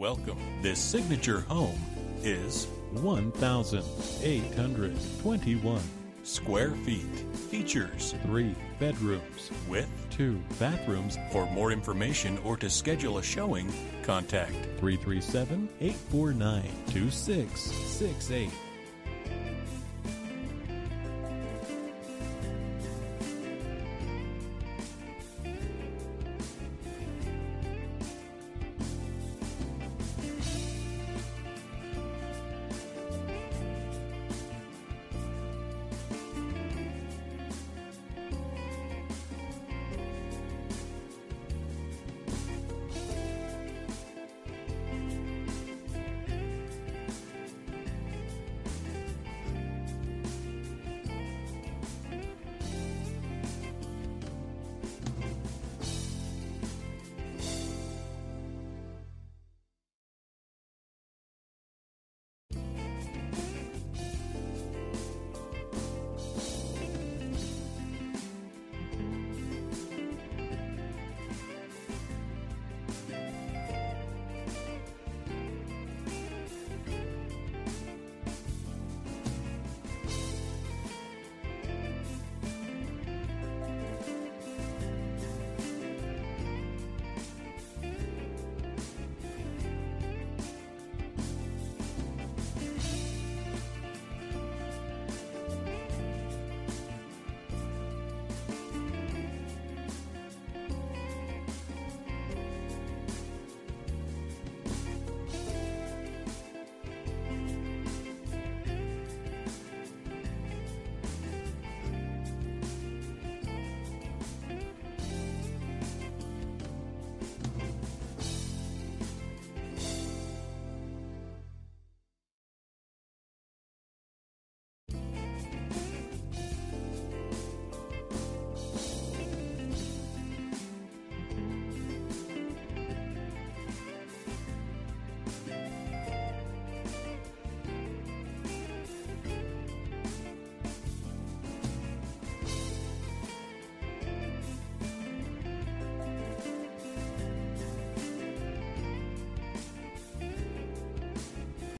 Welcome. This signature home is 1,821 square feet. Features three bedrooms with two bathrooms. For more information or to schedule a showing, contact 337 849 2668.